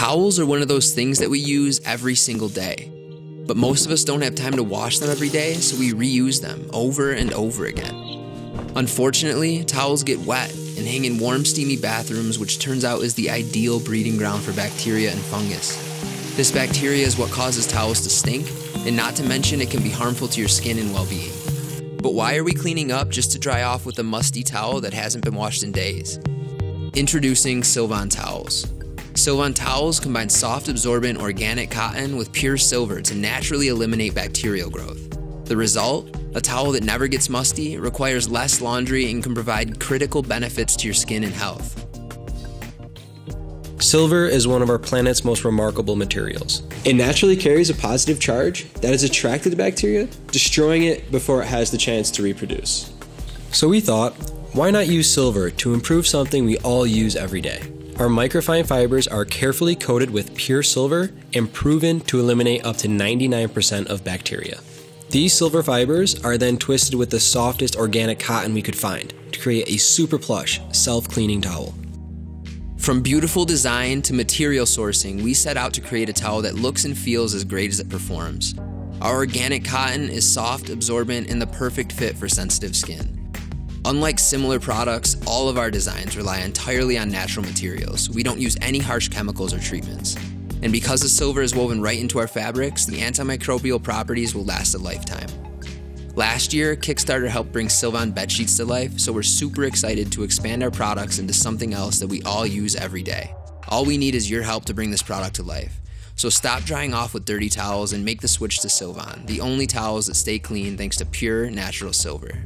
Towels are one of those things that we use every single day. But most of us don't have time to wash them every day, so we reuse them over and over again. Unfortunately, towels get wet and hang in warm, steamy bathrooms, which turns out is the ideal breeding ground for bacteria and fungus. This bacteria is what causes towels to stink, and not to mention it can be harmful to your skin and well being. But why are we cleaning up just to dry off with a musty towel that hasn't been washed in days? Introducing Silvon Towels. Silvon Towels combine soft, absorbent organic cotton with pure silver to naturally eliminate bacterial growth. The result? A towel that never gets musty, requires less laundry, and can provide critical benefits to your skin and health. Silver is one of our planet's most remarkable materials. It naturally carries a positive charge that is attracted to bacteria, destroying it before it has the chance to reproduce. So we thought, why not use silver to improve something we all use every day? Our microfine fibers are carefully coated with pure silver and proven to eliminate up to 99% of bacteria. These silver fibers are then twisted with the softest organic cotton we could find to create a super plush, self cleaning towel. From beautiful design to material sourcing, we set out to create a towel that looks and feels as great as it performs. Our organic cotton is soft, absorbent, and the perfect fit for sensitive skin. Unlike similar products, all of our designs rely entirely on natural materials. We don't use any harsh chemicals or treatments. And because the silver is woven right into our fabrics, the antimicrobial properties will last a lifetime. Last year, Kickstarter helped bring Silvon bed sheets to life, so we're super excited to expand our products into something else that we all use every day. All we need is your help to bring this product to life. So stop drying off with dirty towels and make the switch to Silvon, the only towels that stay clean thanks to pure natural silver.